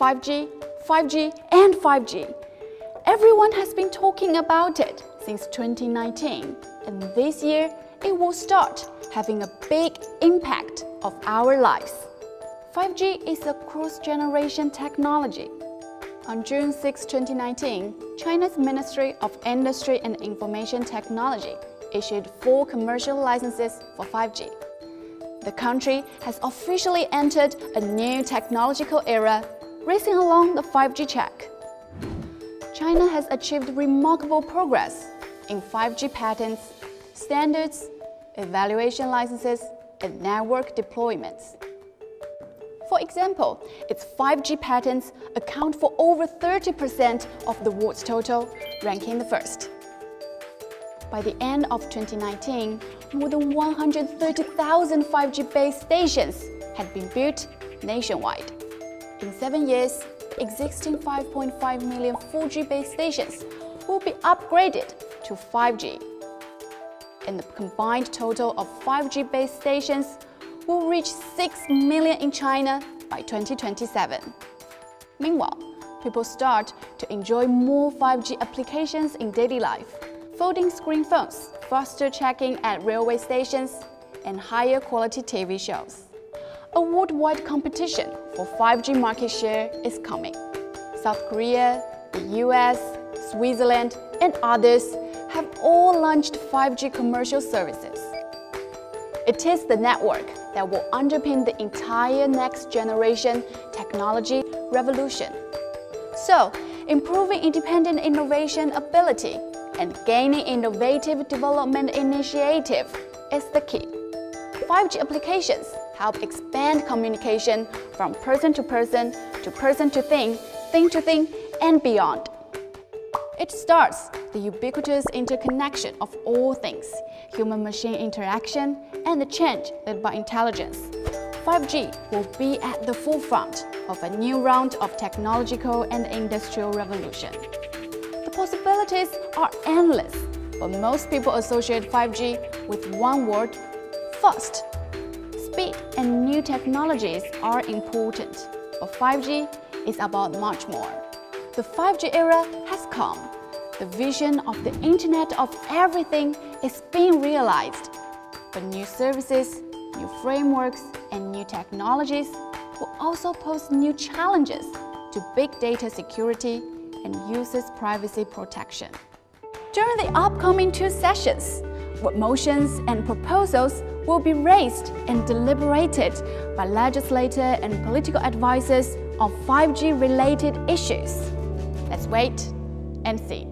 5G, 5G, and 5G. Everyone has been talking about it since 2019, and this year it will start having a big impact of our lives. 5G is a cross-generation technology. On June 6, 2019, China's Ministry of Industry and Information Technology issued four commercial licenses for 5G. The country has officially entered a new technological era, racing along the 5G track. China has achieved remarkable progress in 5G patents, standards, evaluation licenses, and network deployments. For example, its 5G patents account for over 30% of the world's total, ranking the first. By the end of 2019, more than 130,000 5G base stations had been built nationwide. In seven years, existing 5.5 million 4G base stations will be upgraded to 5G. And the combined total of 5G base stations will reach 6 million in China by 2027. Meanwhile, people start to enjoy more 5G applications in daily life folding screen phones, faster checking at railway stations, and higher quality TV shows. A worldwide competition for 5G market share is coming. South Korea, the US, Switzerland, and others have all launched 5G commercial services. It is the network that will underpin the entire next generation technology revolution. So, improving independent innovation ability and gaining innovative development initiative is the key. 5G applications help expand communication from person to person to person to thing, thing to thing, and beyond. It starts the ubiquitous interconnection of all things, human-machine interaction, and the change led by intelligence. 5G will be at the forefront of a new round of technological and industrial revolution. The possibilities are endless, but most people associate 5G with one word, fast. And new technologies are important, but 5G is about much more. The 5G era has come. The vision of the Internet of Everything is being realized. But new services, new frameworks, and new technologies will also pose new challenges to big data security and users' privacy protection. During the upcoming two sessions, what motions and proposals will be raised and deliberated by legislators and political advisors on 5G-related issues. Let's wait and see.